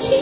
情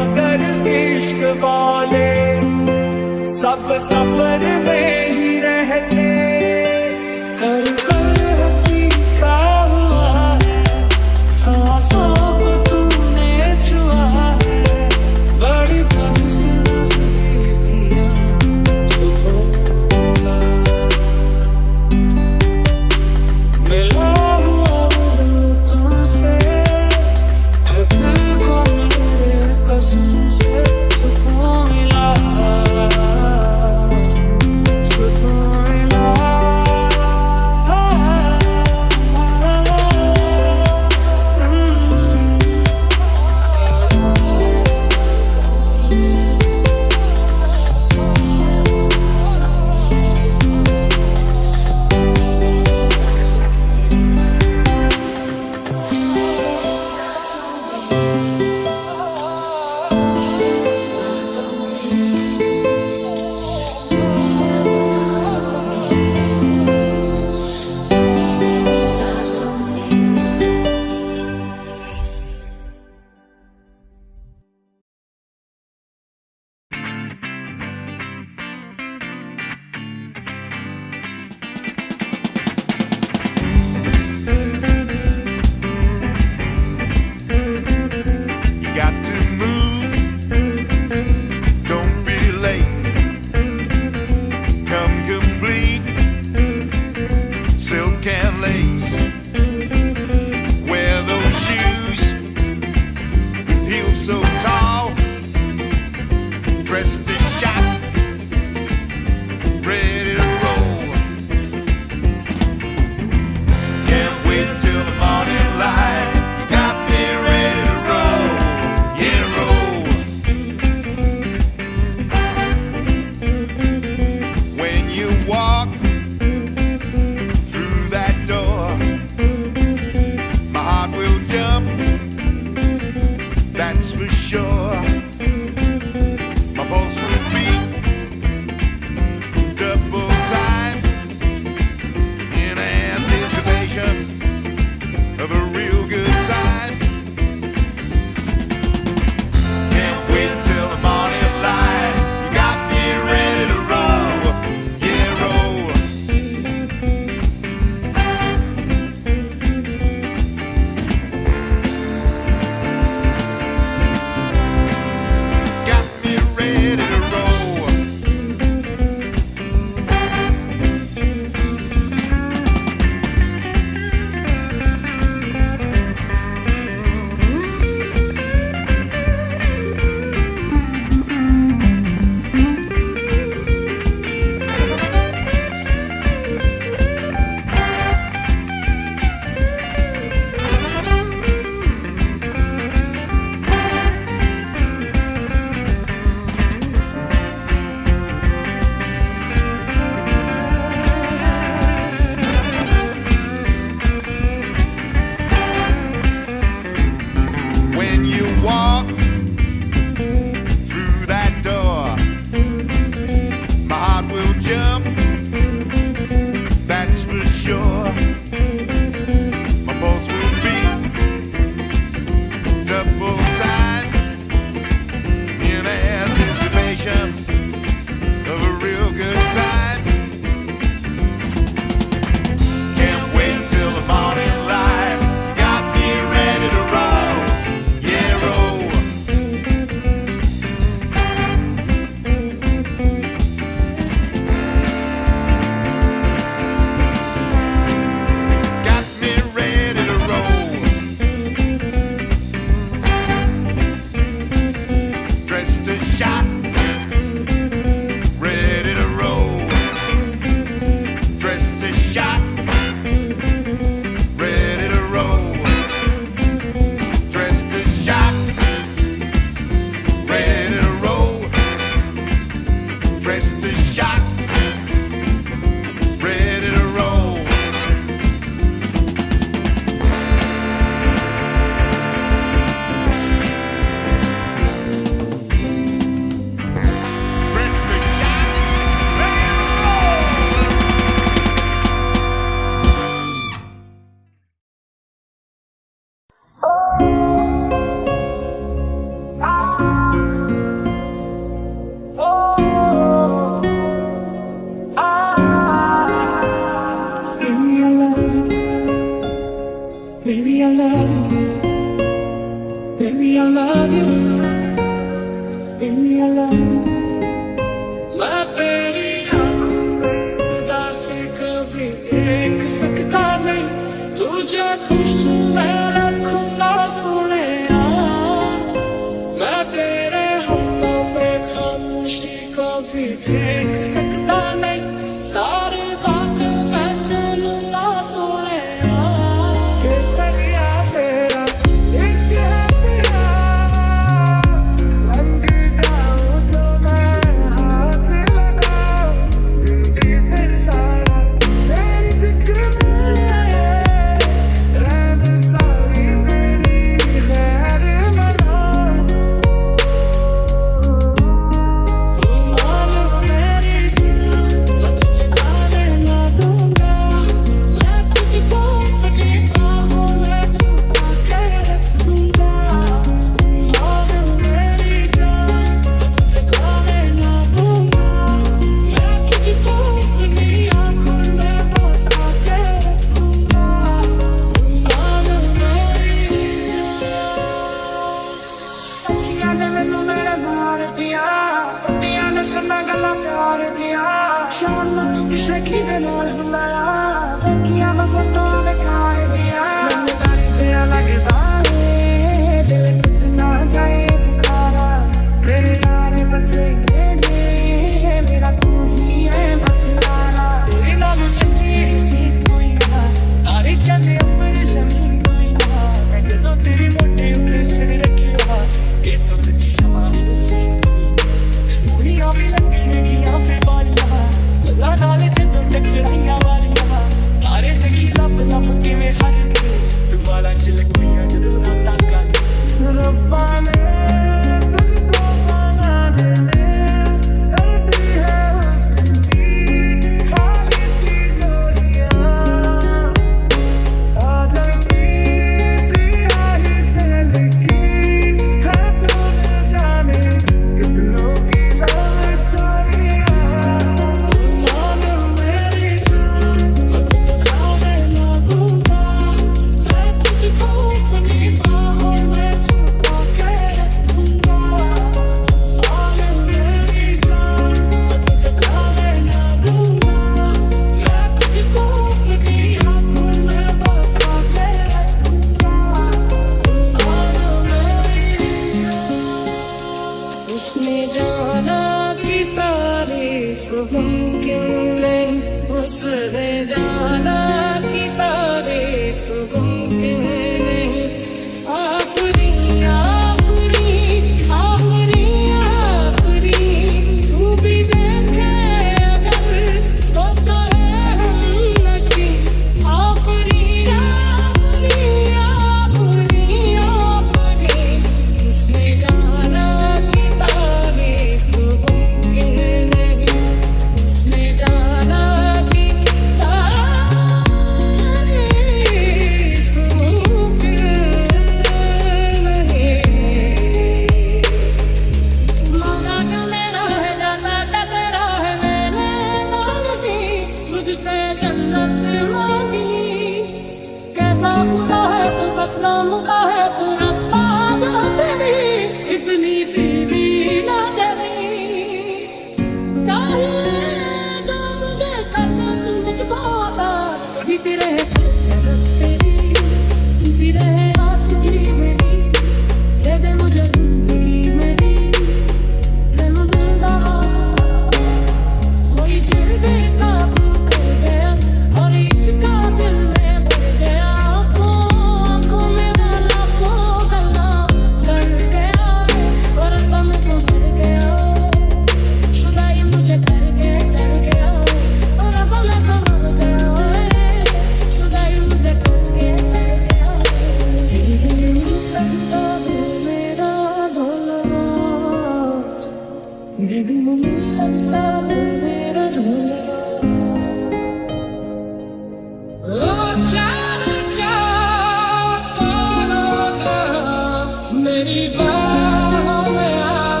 मेरी बाहों में आ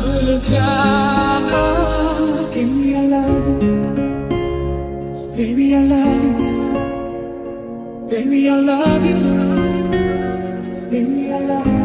भूल जा Baby, I love you. Baby, I love you. Baby, I love you. Baby, I love you.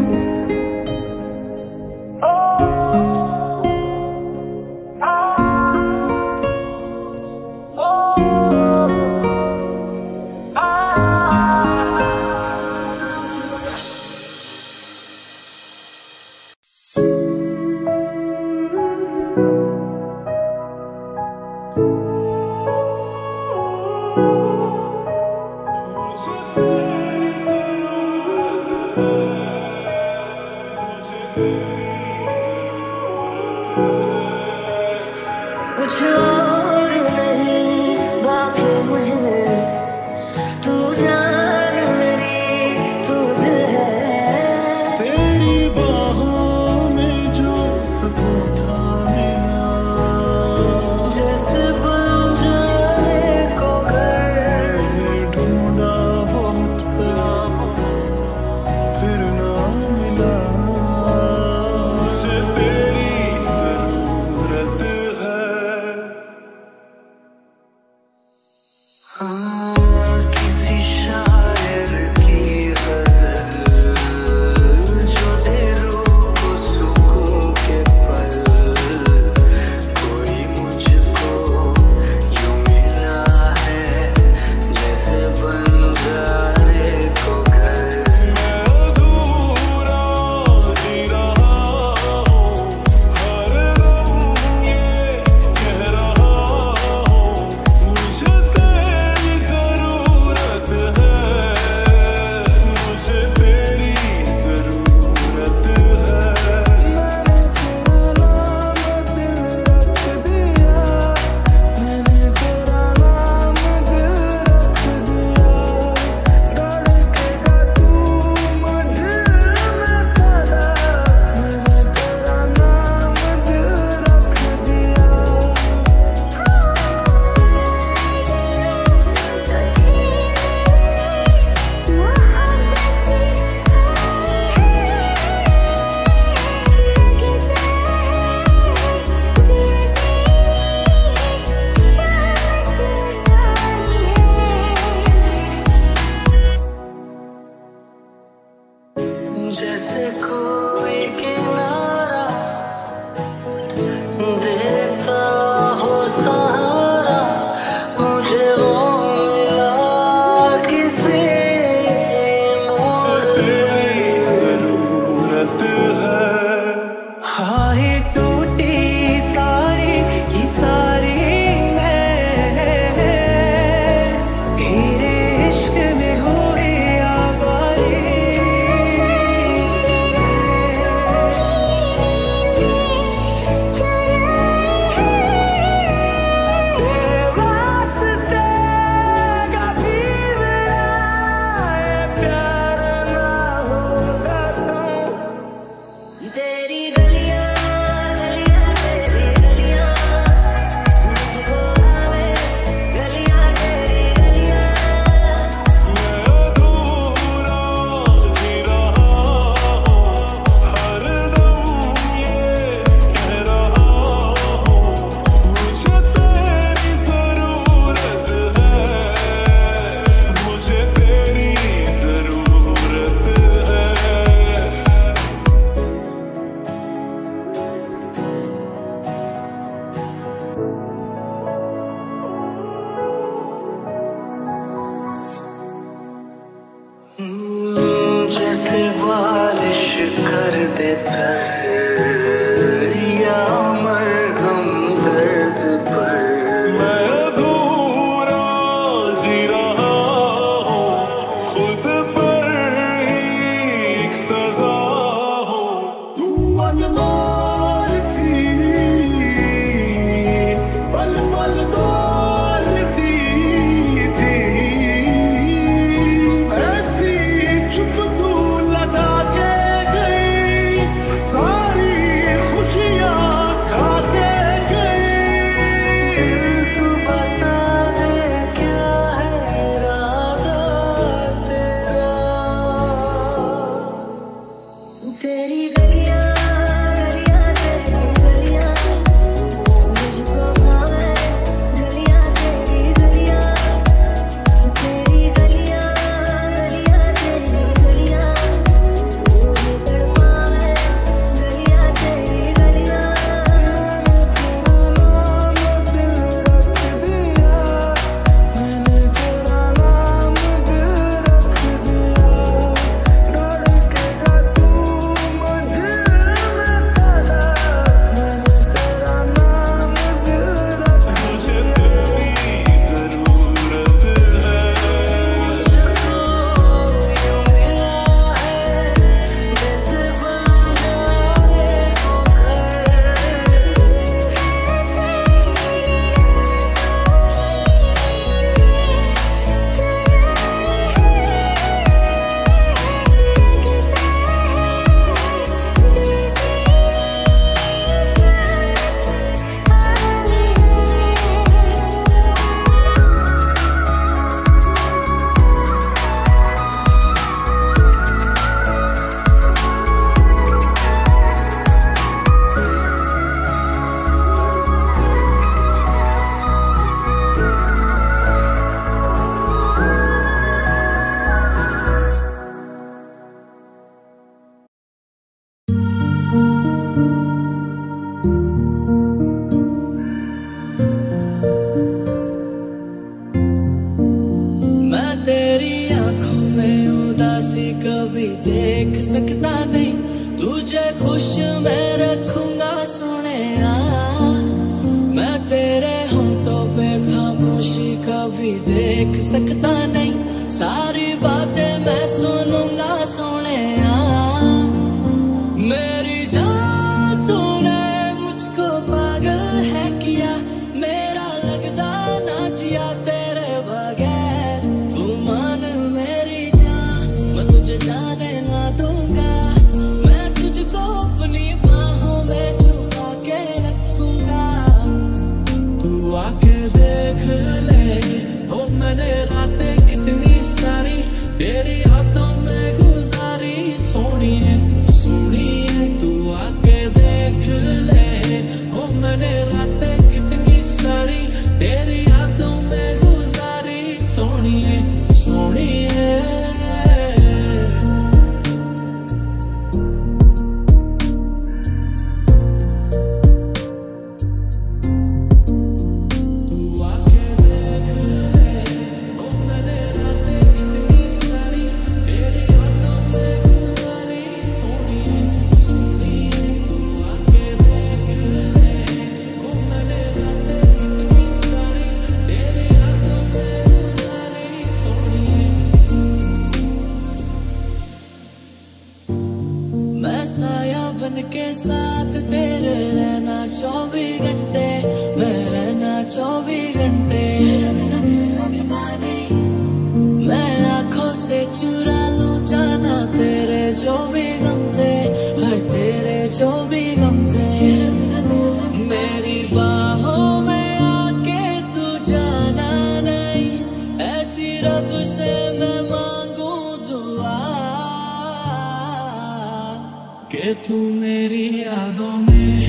तू मेरी यादों में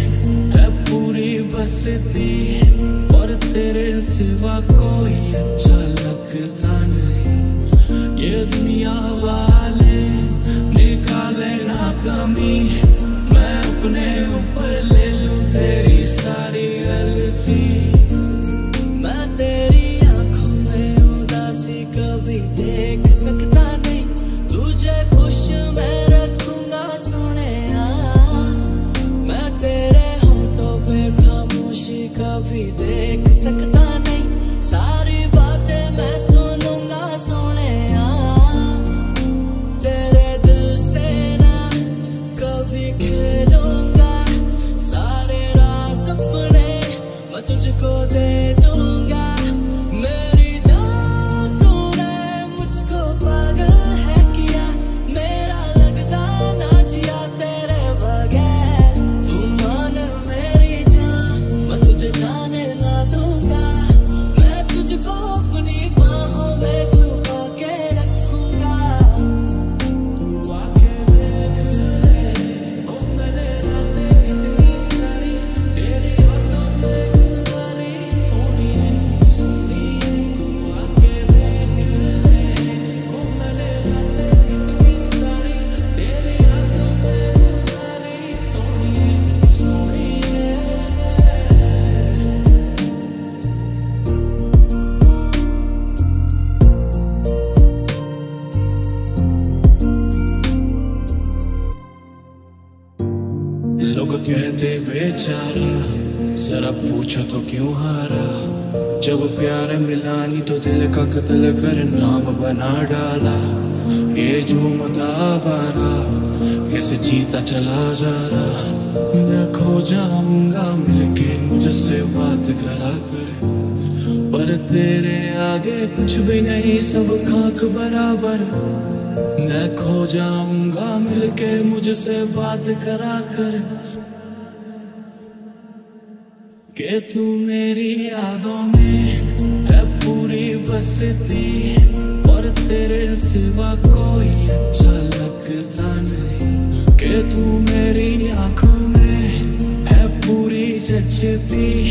है पूरी बसती, और तेरे सिवा कोई अच्छा लगता नहीं। ये दुनिया वाले निकाले ना कमी मैं अपने बराबर। मैं खो जाऊँगा, मिलके मुझसे बात करा कर। के तू मेरी यादों में है पूरी बसती, और तेरे सिवा कोई अच्छा लगता नहीं। के तू मेरी आँखों में है पूरी जचती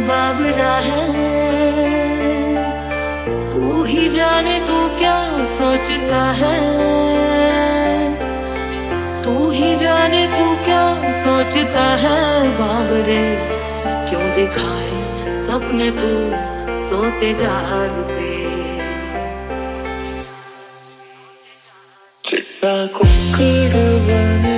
बावरा है। तू ही जाने तू क्या सोचता है। तू ही जाने तू क्या सोचता है। बाबरे क्यों दिखाए सपने तू सोते जागते। चिट्टा कुकड़ बने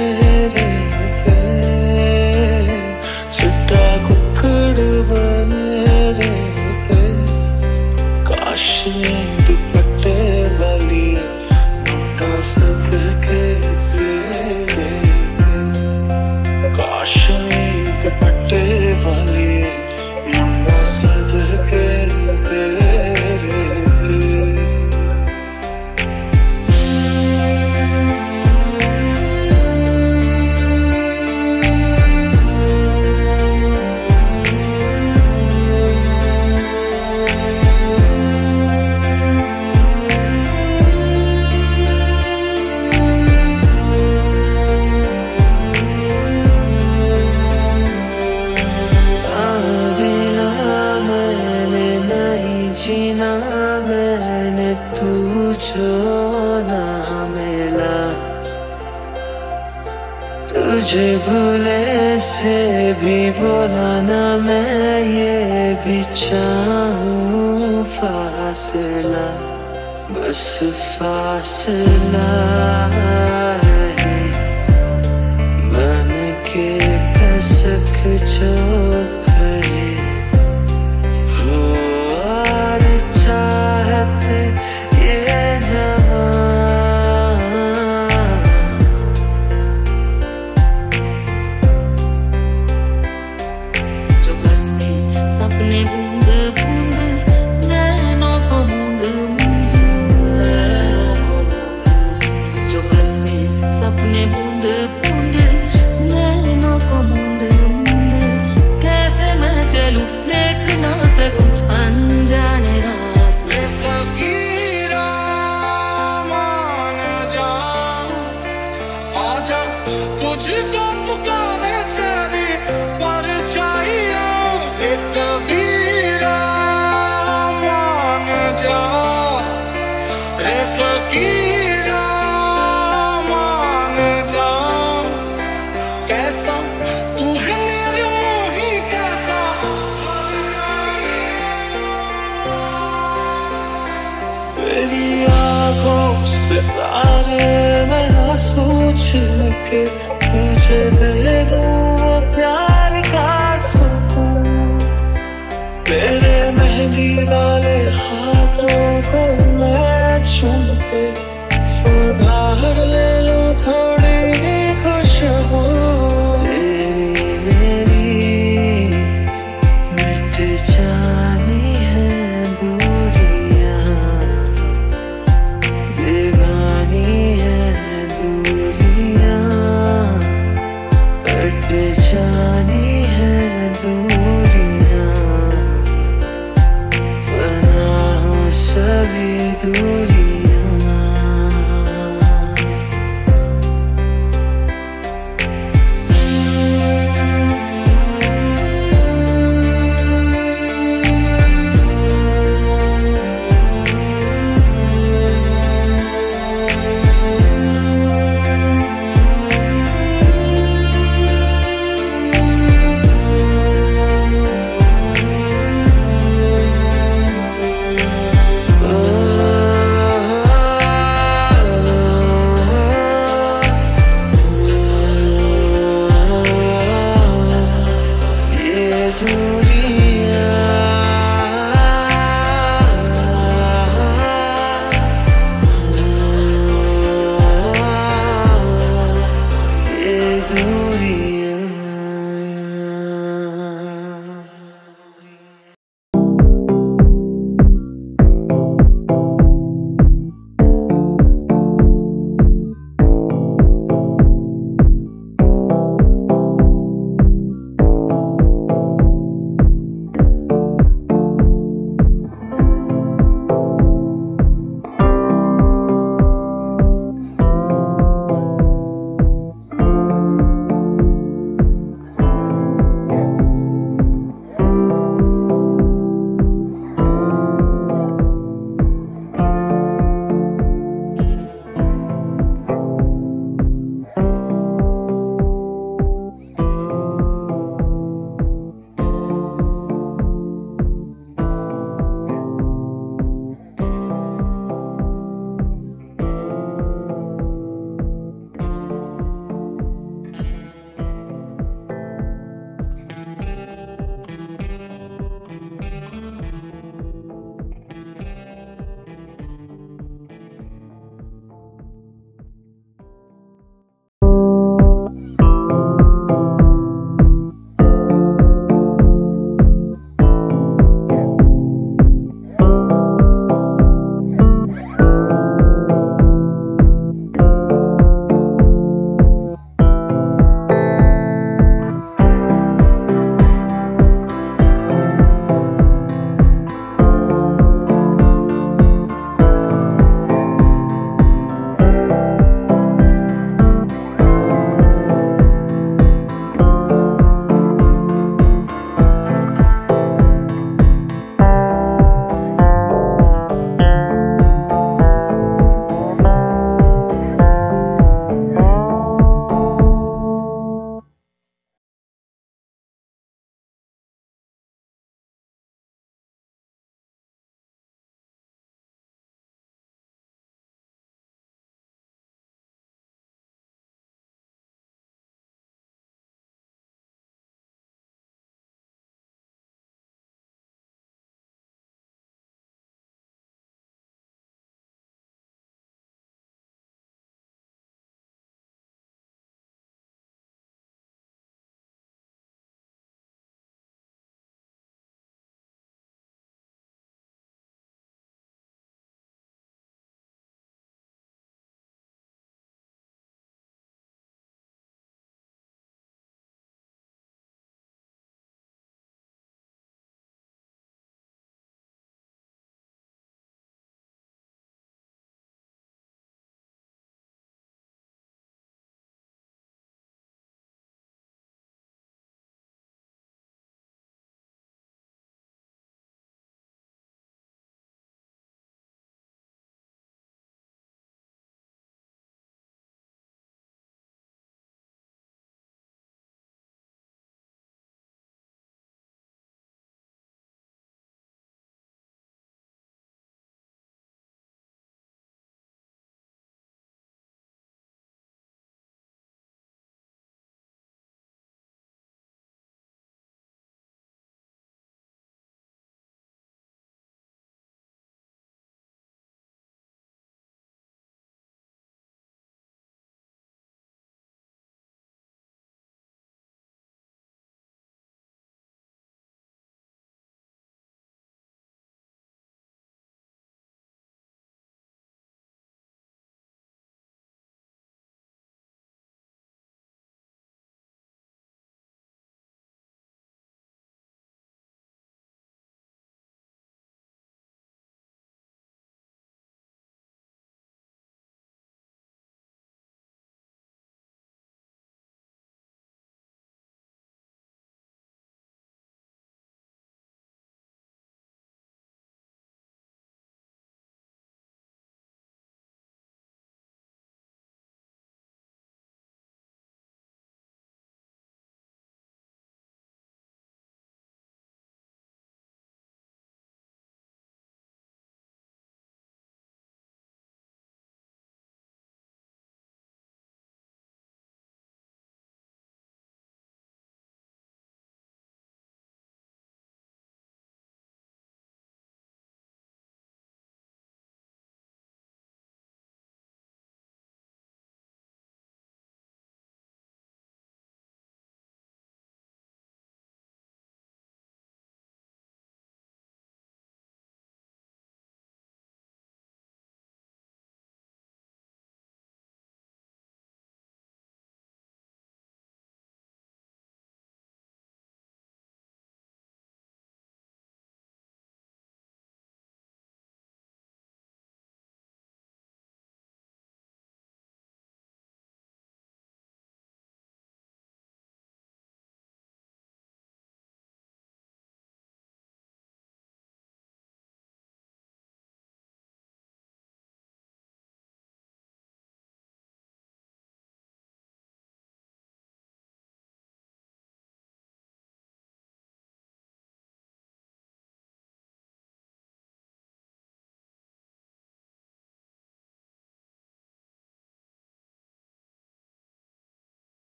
तेरी आँखों से सारे मैं आँसू के तुझे दे दूँ प्यार का सुकून। तेरे मेहंदी वाले हाथों को मैं चुम के उधार ले लो थोड़ी